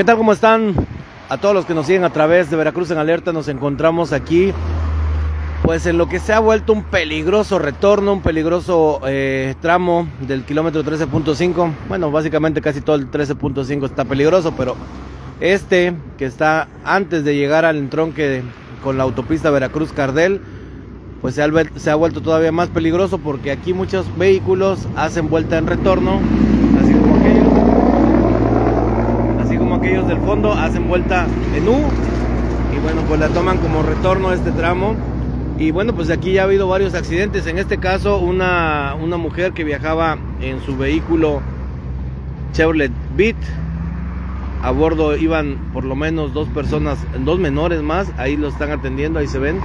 ¿Qué tal? ¿Cómo están? A todos los que nos siguen a través de Veracruz en Alerta, nos encontramos aquí, pues en lo que se ha vuelto un peligroso retorno, un peligroso eh, tramo del kilómetro 13.5. Bueno, básicamente casi todo el 13.5 está peligroso, pero este que está antes de llegar al entronque con la autopista Veracruz-Cardel, pues se ha, se ha vuelto todavía más peligroso porque aquí muchos vehículos hacen vuelta en retorno aquellos del fondo hacen vuelta en U y bueno pues la toman como retorno este tramo. Y bueno pues aquí ya ha habido varios accidentes. En este caso una, una mujer que viajaba en su vehículo Chevrolet Beat. A bordo iban por lo menos dos personas dos menores más. Ahí lo están atendiendo ahí se ven.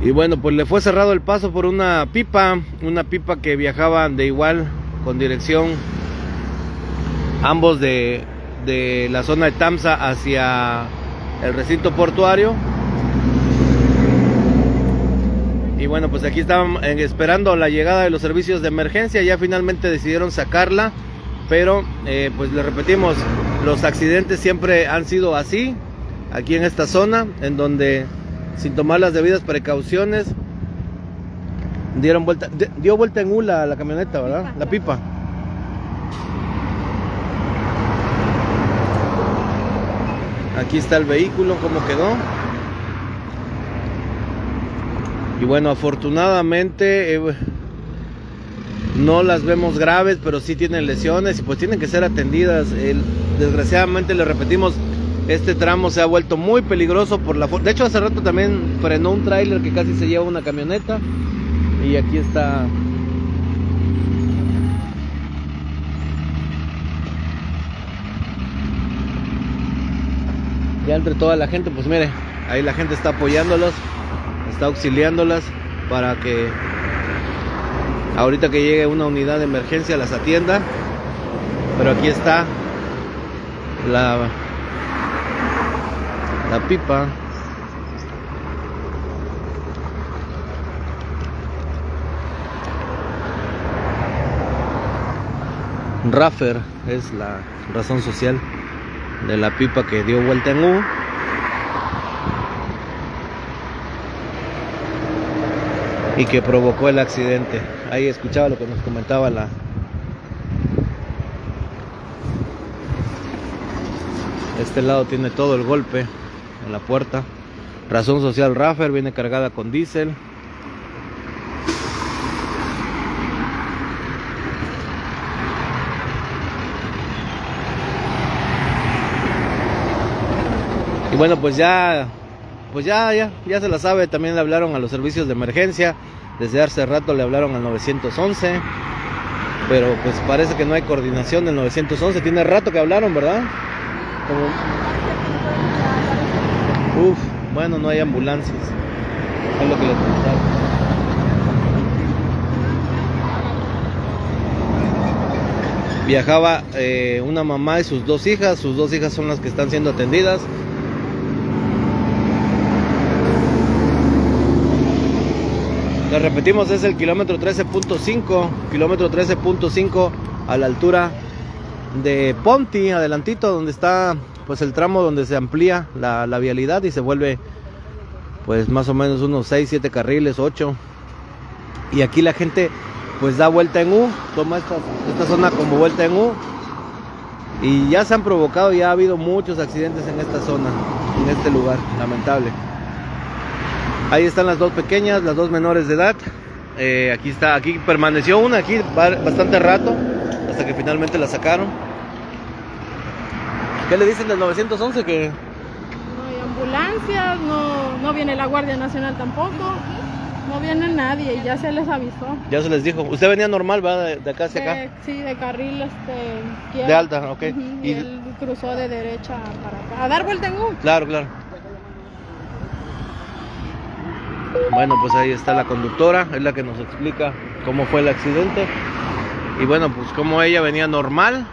Y bueno pues le fue cerrado el paso por una pipa una pipa que viajaba de igual con dirección ambos de de la zona de Tamsa hacia el recinto portuario. Y bueno, pues aquí estaban eh, esperando la llegada de los servicios de emergencia, ya finalmente decidieron sacarla, pero eh, pues le repetimos, los accidentes siempre han sido así, aquí en esta zona, en donde sin tomar las debidas precauciones, dieron vuelta, dio vuelta en U la, la camioneta, ¿verdad? La pipa. Aquí está el vehículo, cómo quedó. Y bueno, afortunadamente eh, no las vemos graves, pero sí tienen lesiones y pues tienen que ser atendidas. desgraciadamente le repetimos, este tramo se ha vuelto muy peligroso por la De hecho, hace rato también frenó un tráiler que casi se lleva una camioneta. Y aquí está ya entre toda la gente, pues mire, ahí la gente está apoyándolos, está auxiliándolas para que ahorita que llegue una unidad de emergencia las atienda. Pero aquí está la la pipa Raffer es la razón social de la pipa que dio vuelta en U. Y que provocó el accidente. Ahí escuchaba lo que nos comentaba la... Este lado tiene todo el golpe en la puerta. Razón social Raffer viene cargada con diésel. Bueno, pues ya, pues ya, ya, ya se la sabe, también le hablaron a los servicios de emergencia, desde hace rato le hablaron al 911, pero pues parece que no hay coordinación del 911, tiene rato que hablaron, ¿verdad? Uf, bueno, no hay ambulancias, es lo que le Viajaba eh, una mamá y sus dos hijas, sus dos hijas son las que están siendo atendidas. Le repetimos, es el kilómetro 13.5, kilómetro 13.5 a la altura de Ponti, adelantito, donde está pues el tramo donde se amplía la, vialidad y se vuelve pues más o menos unos 6, 7 carriles, 8. Y aquí la gente pues da vuelta en U, toma esta, esta zona como vuelta en U. Y ya se han provocado, ya ha habido muchos accidentes en esta zona, en este lugar, lamentable. Ahí están las dos pequeñas, las dos menores de edad. Eh, aquí está, aquí permaneció una aquí bastante rato hasta que finalmente la sacaron. ¿Qué le dicen del 911 que no hay ambulancias, no, no viene la Guardia Nacional tampoco, no viene nadie y ya se les avisó. Ya se les dijo. Usted venía normal, va de, acá hacia acá. Sí, de carril este. De alta, ok. y, él cruzó de derecha para acá. A dar vuelta en U. Claro, claro. Bueno, pues ahí está la conductora, es la que nos explica cómo fue el accidente. Y bueno, pues como ella venía normal.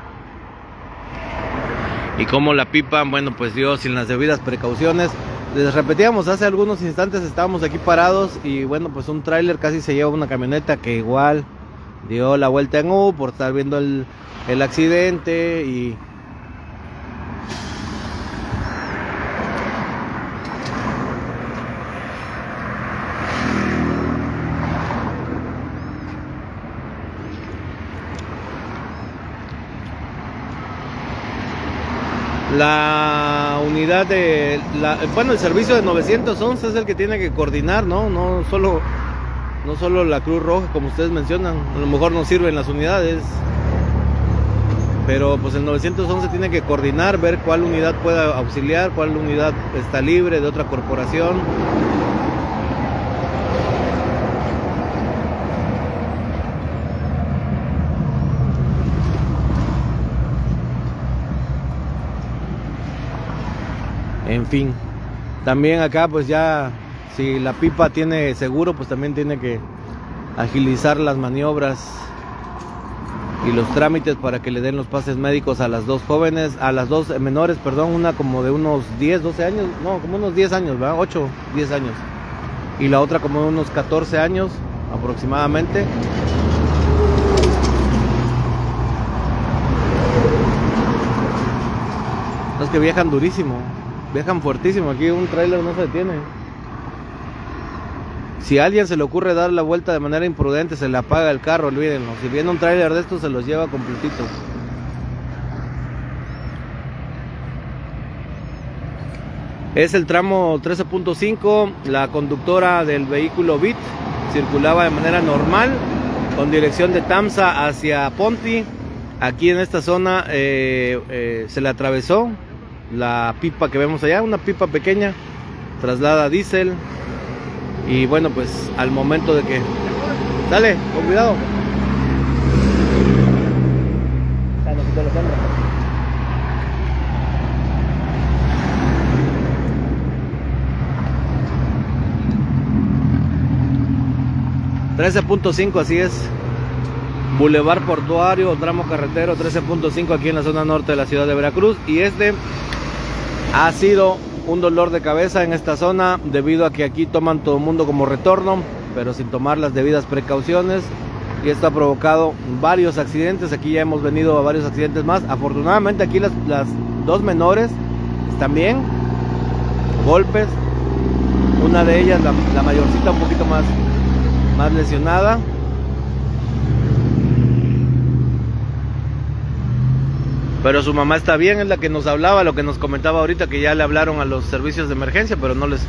Y como la pipa, bueno, pues dio sin las debidas precauciones. Les repetíamos, hace algunos instantes estábamos aquí parados y bueno, pues un tráiler casi se lleva una camioneta que igual dio la vuelta en U por estar viendo el, el accidente y La unidad de, bueno, el servicio de 911 es el que tiene que coordinar, ¿no? No solo, no solo la Cruz Roja, como ustedes mencionan, a lo mejor no sirven las unidades, pero pues el 911 tiene que coordinar, ver cuál unidad pueda auxiliar, cuál unidad está libre de otra corporación. En fin, también acá pues ya si la pipa tiene seguro pues también tiene que agilizar las maniobras y los trámites para que le den los pases médicos a las dos jóvenes, a las dos menores, perdón, una como de unos 10, 12 años, no, como unos 10 años, ¿verdad? 8, 10 años. Y la otra como de unos 14 años aproximadamente. Los que viajan durísimo, viajan fuertísimo, aquí un tráiler no se detiene. Si a alguien se le ocurre dar la vuelta de manera imprudente, se le apaga el carro, olvídenlo. Si viene un tráiler de estos, se los lleva completito. Es el tramo 13.5, la conductora del vehículo BIT circulaba de manera normal con dirección de Tamsa hacia Ponti. Aquí en esta zona eh, eh, se le atravesó la pipa que vemos allá, una pipa pequeña, traslada diésel, y bueno, pues al momento de que... Dale, con cuidado. 13.5 así es. Boulevard Portuario, tramo carretero 13.5 aquí en la zona norte de la ciudad de Veracruz. Y este ha sido un dolor de cabeza en esta zona debido a que aquí toman todo el mundo como retorno, pero sin tomar las debidas precauciones. Y esto ha provocado varios accidentes. Aquí ya hemos venido a varios accidentes más. Afortunadamente aquí las, dos menores están bien. Golpes. Una de ellas, la, la mayorcita, un poquito más, más lesionada. Pero su mamá está bien, es la que nos hablaba, lo que nos comentaba ahorita, que ya le hablaron a los servicios de emergencia, pero no les...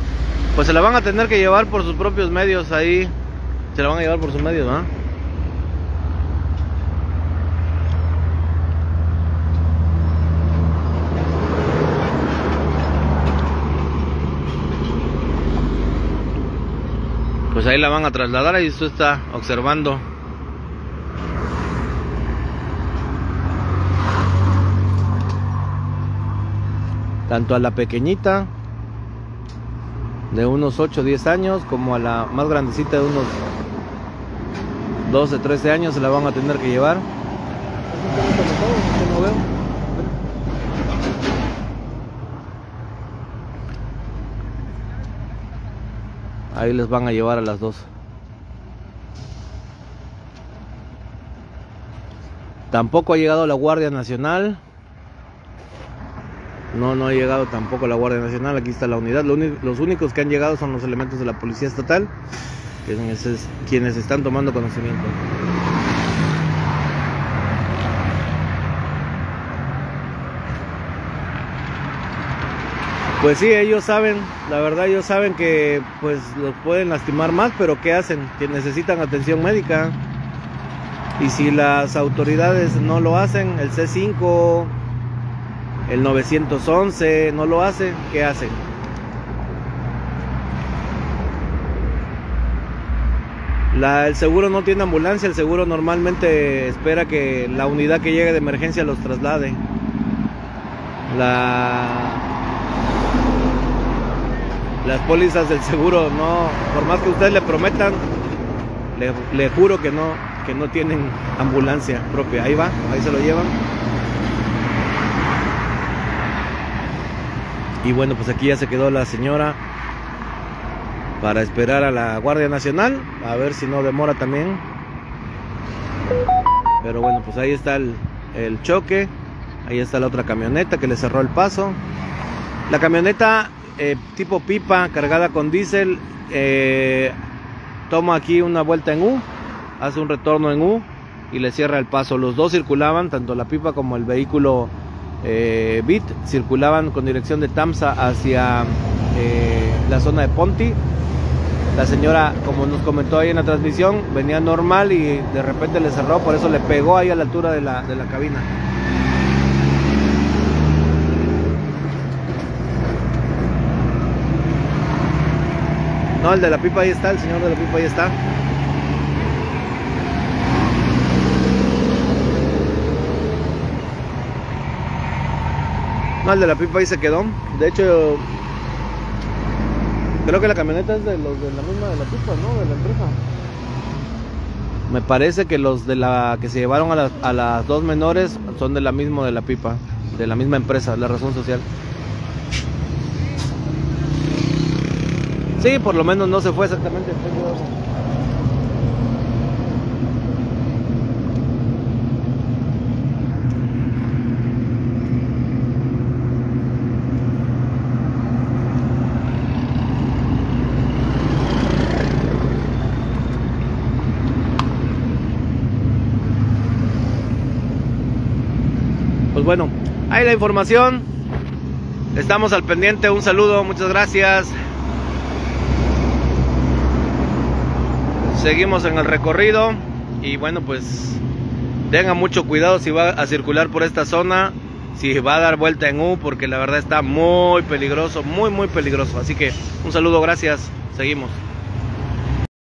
Pues se la van a tener que llevar por sus propios medios ahí. Se la van a llevar por sus medios, ¿no? Pues ahí la van a trasladar, y usted está observando tanto a la pequeñita de unos 8 o 10 años como a la más grandecita de unos 12, 13 años se la van a tener que llevar. Ahí les van a llevar a las dos. Tampoco ha llegado la Guardia Nacional. No, no ha llegado tampoco la Guardia Nacional, aquí está la unidad. los únicos que han llegado son los elementos de la Policía Estatal, quienes, quienes están tomando conocimiento. Pues sí, ellos saben, la verdad ellos saben que pues los pueden lastimar más, pero ¿qué hacen? Que necesitan atención médica. Y si las autoridades no lo hacen, el C5 el 911 no lo hace, ¿qué hace? La, el seguro no tiene ambulancia, el seguro normalmente espera que la unidad que llegue de emergencia los traslade. La, las pólizas del seguro no, por más que ustedes le prometan, le, le juro que no, que no tienen ambulancia propia. Ahí va, ahí se lo llevan. Y bueno, pues aquí ya se quedó la señora para esperar a la Guardia Nacional, a ver si no demora también. Pero bueno, pues ahí está el, choque, ahí está la otra camioneta que le cerró el paso. La camioneta eh, tipo pipa cargada con diésel eh, toma aquí una vuelta en U, hace un retorno en U y le cierra el paso. Los dos circulaban, tanto la pipa como el vehículo eh, Bit circulaban con dirección de Tamsa hacia eh, la zona de Ponti. La señora, como nos comentó ahí en la transmisión, venía normal y de repente le cerró, por eso le pegó ahí a la altura de la, de la cabina. No, el de la pipa ahí está, el señor de la pipa ahí está. No, de la pipa ahí se quedó. De hecho, creo que la camioneta es de los de la misma de la pipa, ¿no? De la empresa. Me parece que los de la que se llevaron a, las- a las dos menores son de la misma de la pipa, de la misma empresa, la razón social. Sí, por lo menos no se fue exactamente. Bueno, ahí la información. Estamos al pendiente. Un saludo, muchas gracias. Seguimos en el recorrido y bueno, pues tenga mucho cuidado si va a circular por esta zona, si va a dar vuelta en U, porque la verdad está muy peligroso, muy, muy peligroso. Así que un saludo, gracias. Seguimos.